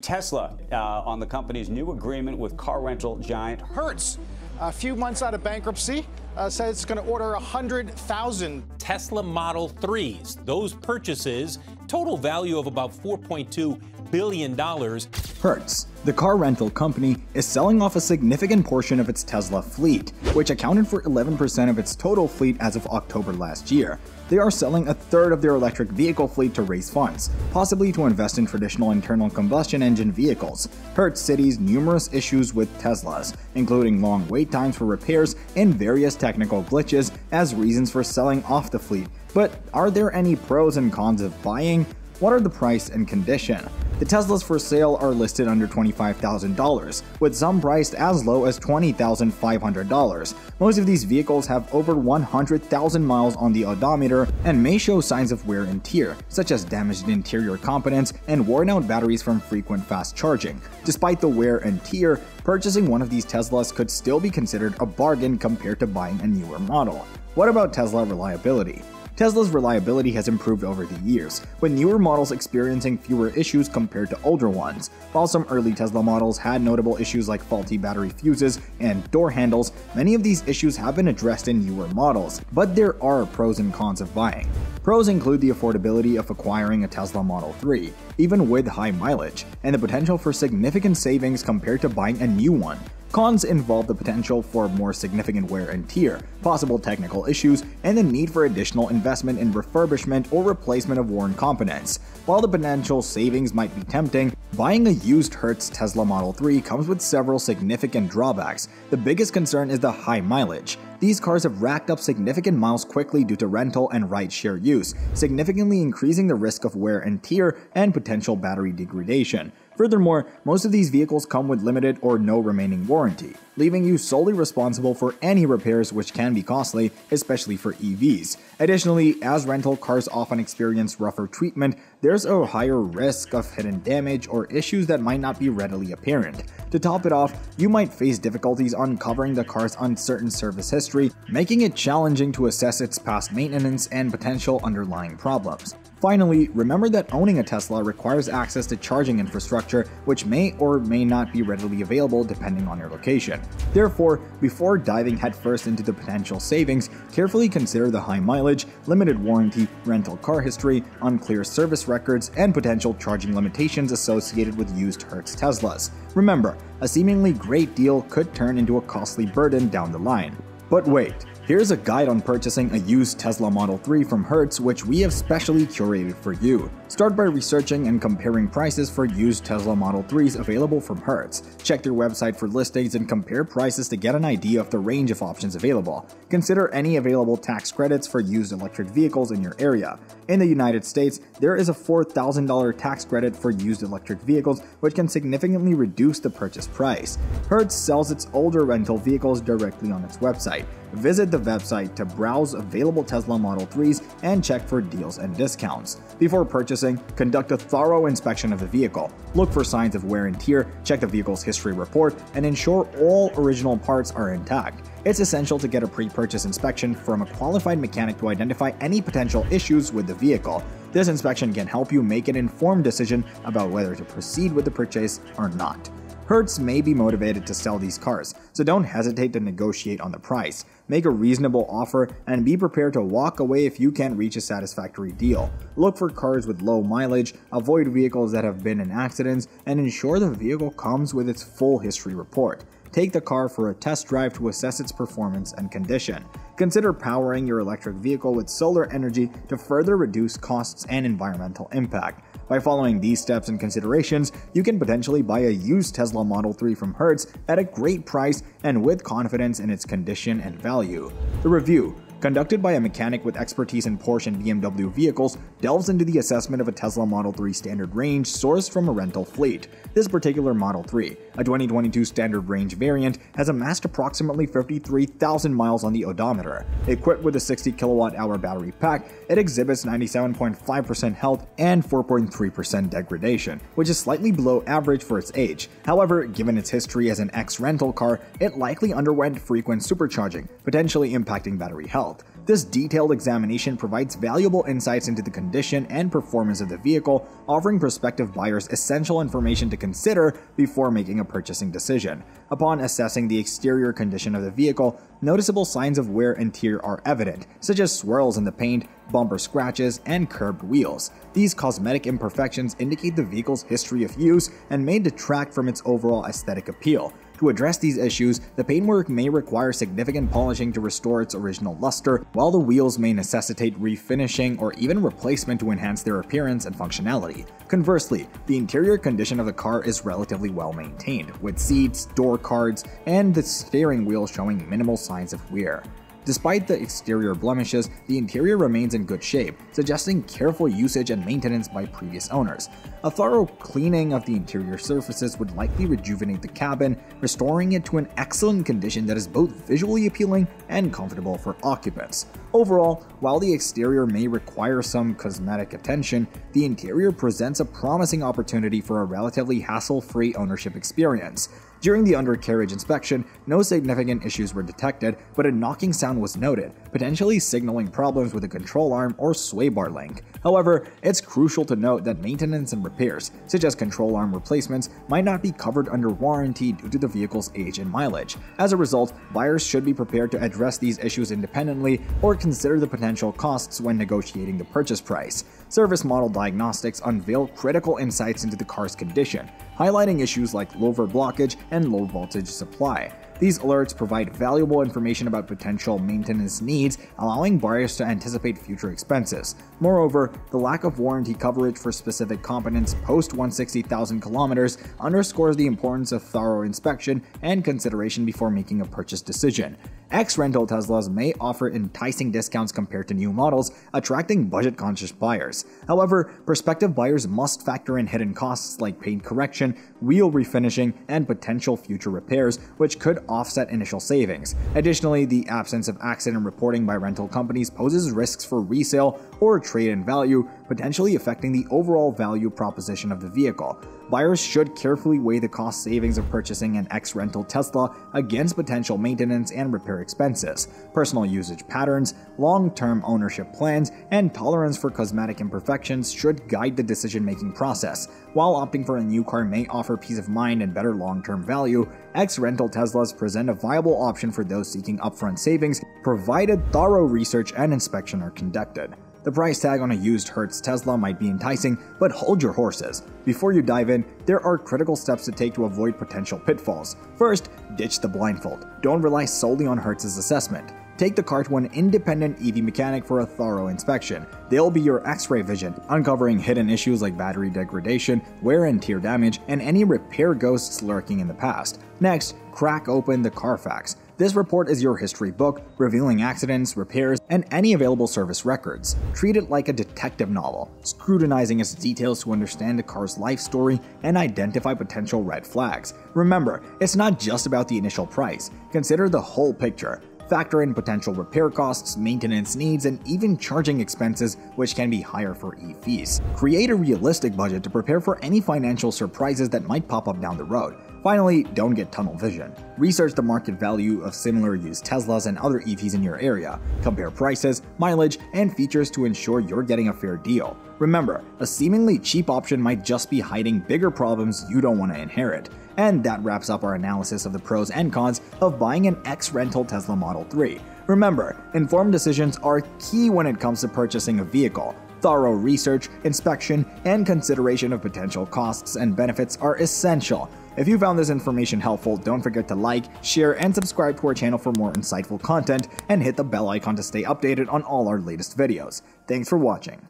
Tesla uh, on the company's new agreement with car rental giant Hertz. A few months out of bankruptcy, uh, says it's going to order 100,000 Tesla Model 3s. Those purchases, total value of about $4.2 billion. Hertz, the car rental company, is selling off a significant portion of its Tesla fleet, which accounted for 11% of its total fleet as of October last year they are selling a third of their electric vehicle fleet to raise funds, possibly to invest in traditional internal combustion engine vehicles. Hertz cites numerous issues with Teslas, including long wait times for repairs and various technical glitches as reasons for selling off the fleet. But are there any pros and cons of buying? What are the price and condition? The Teslas for sale are listed under $25,000, with some priced as low as $20,500. Most of these vehicles have over 100,000 miles on the odometer and may show signs of wear and tear, such as damaged interior components and worn out batteries from frequent fast charging. Despite the wear and tear, purchasing one of these Teslas could still be considered a bargain compared to buying a newer model. What about Tesla reliability? Tesla's reliability has improved over the years, with newer models experiencing fewer issues compared to older ones. While some early Tesla models had notable issues like faulty battery fuses and door handles, many of these issues have been addressed in newer models. But there are pros and cons of buying. Pros include the affordability of acquiring a Tesla Model 3, even with high mileage, and the potential for significant savings compared to buying a new one. Cons involve the potential for more significant wear and tear, possible technical issues, and the need for additional investment in refurbishment or replacement of worn components. While the potential savings might be tempting, buying a used Hertz Tesla Model 3 comes with several significant drawbacks. The biggest concern is the high mileage. These cars have racked up significant miles quickly due to rental and ride-share use, significantly increasing the risk of wear and tear and potential battery degradation. Furthermore, most of these vehicles come with limited or no remaining warranty, leaving you solely responsible for any repairs which can be costly, especially for EVs. Additionally, as rental cars often experience rougher treatment, there's a higher risk of hidden damage or issues that might not be readily apparent. To top it off, you might face difficulties uncovering the car's uncertain service history, making it challenging to assess its past maintenance and potential underlying problems. Finally, remember that owning a Tesla requires access to charging infrastructure, which may or may not be readily available depending on your location. Therefore, before diving headfirst into the potential savings, carefully consider the high mileage, limited warranty, rental car history, unclear service records, and potential charging limitations associated with used Hertz Teslas. Remember, a seemingly great deal could turn into a costly burden down the line. But wait, Here's a guide on purchasing a used Tesla Model 3 from Hertz which we have specially curated for you. Start by researching and comparing prices for used Tesla Model 3s available from Hertz. Check their website for listings and compare prices to get an idea of the range of options available. Consider any available tax credits for used electric vehicles in your area. In the United States, there is a $4,000 tax credit for used electric vehicles which can significantly reduce the purchase price. Hertz sells its older rental vehicles directly on its website. Visit the website to browse available Tesla Model 3s and check for deals and discounts. Before purchasing, conduct a thorough inspection of the vehicle. Look for signs of wear and tear, check the vehicle's history report, and ensure all original parts are intact. It's essential to get a pre-purchase inspection from a qualified mechanic to identify any potential issues with the vehicle. This inspection can help you make an informed decision about whether to proceed with the purchase or not. Hertz may be motivated to sell these cars, so don't hesitate to negotiate on the price. Make a reasonable offer and be prepared to walk away if you can't reach a satisfactory deal. Look for cars with low mileage, avoid vehicles that have been in accidents, and ensure the vehicle comes with its full history report. Take the car for a test drive to assess its performance and condition. Consider powering your electric vehicle with solar energy to further reduce costs and environmental impact. By following these steps and considerations, you can potentially buy a used Tesla Model 3 from Hertz at a great price and with confidence in its condition and value. The review conducted by a mechanic with expertise in Porsche and BMW vehicles, delves into the assessment of a Tesla Model 3 standard range sourced from a rental fleet. This particular Model 3, a 2022 standard range variant, has amassed approximately 53,000 miles on the odometer. Equipped with a 60 kilowatt hour battery pack, it exhibits 97.5% health and 4.3% degradation, which is slightly below average for its age. However, given its history as an ex-rental car, it likely underwent frequent supercharging, potentially impacting battery health. This detailed examination provides valuable insights into the condition and performance of the vehicle, offering prospective buyers essential information to consider before making a purchasing decision. Upon assessing the exterior condition of the vehicle, noticeable signs of wear and tear are evident, such as swirls in the paint, bumper scratches, and curved wheels. These cosmetic imperfections indicate the vehicle's history of use and may detract from its overall aesthetic appeal. To address these issues, the paintwork may require significant polishing to restore its original luster, while the wheels may necessitate refinishing or even replacement to enhance their appearance and functionality. Conversely, the interior condition of the car is relatively well maintained, with seats, door cards, and the steering wheel showing minimal signs of wear. Despite the exterior blemishes, the interior remains in good shape, suggesting careful usage and maintenance by previous owners. A thorough cleaning of the interior surfaces would likely rejuvenate the cabin, restoring it to an excellent condition that is both visually appealing and comfortable for occupants. Overall, while the exterior may require some cosmetic attention, the interior presents a promising opportunity for a relatively hassle-free ownership experience. During the undercarriage inspection, no significant issues were detected, but a knocking sound was noted, potentially signaling problems with the control arm or sway bar link. However, it's crucial to note that maintenance and repairs, such as control arm replacements, might not be covered under warranty due to the vehicle's age and mileage. As a result, buyers should be prepared to address these issues independently or consider the potential costs when negotiating the purchase price. Service model diagnostics unveil critical insights into the car's condition, highlighting issues like low blockage and low voltage supply. These alerts provide valuable information about potential maintenance needs, allowing buyers to anticipate future expenses. Moreover, the lack of warranty coverage for specific components post 160,000 kilometers underscores the importance of thorough inspection and consideration before making a purchase decision. Ex-rental Teslas may offer enticing discounts compared to new models, attracting budget-conscious buyers. However, prospective buyers must factor in hidden costs like paint correction, wheel refinishing, and potential future repairs, which could offset initial savings. Additionally, the absence of accident reporting by rental companies poses risks for resale or trade-in value, potentially affecting the overall value proposition of the vehicle buyers should carefully weigh the cost savings of purchasing an ex-rental Tesla against potential maintenance and repair expenses, personal usage patterns, long-term ownership plans, and tolerance for cosmetic imperfections should guide the decision-making process. While opting for a new car may offer peace of mind and better long-term value, ex-rental Teslas present a viable option for those seeking upfront savings, provided thorough research and inspection are conducted. The price tag on a used Hertz Tesla might be enticing, but hold your horses. Before you dive in, there are critical steps to take to avoid potential pitfalls. First, ditch the blindfold. Don't rely solely on Hertz's assessment. Take the car to an independent EV mechanic for a thorough inspection. They'll be your x-ray vision, uncovering hidden issues like battery degradation, wear and tear damage, and any repair ghosts lurking in the past. Next, crack open the Carfax. This report is your history book, revealing accidents, repairs, and any available service records. Treat it like a detective novel, scrutinizing its details to understand the car's life story and identify potential red flags. Remember, it's not just about the initial price. Consider the whole picture. Factor in potential repair costs, maintenance needs, and even charging expenses, which can be higher for EVs. Create a realistic budget to prepare for any financial surprises that might pop up down the road. Finally, don't get tunnel vision. Research the market value of similar used Teslas and other EVs in your area. Compare prices, mileage, and features to ensure you're getting a fair deal. Remember, a seemingly cheap option might just be hiding bigger problems you don't want to inherit. And that wraps up our analysis of the pros and cons of buying an ex rental Tesla Model 3. Remember, informed decisions are key when it comes to purchasing a vehicle. Thorough research, inspection, and consideration of potential costs and benefits are essential. If you found this information helpful, don't forget to like, share, and subscribe to our channel for more insightful content, and hit the bell icon to stay updated on all our latest videos. Thanks for watching.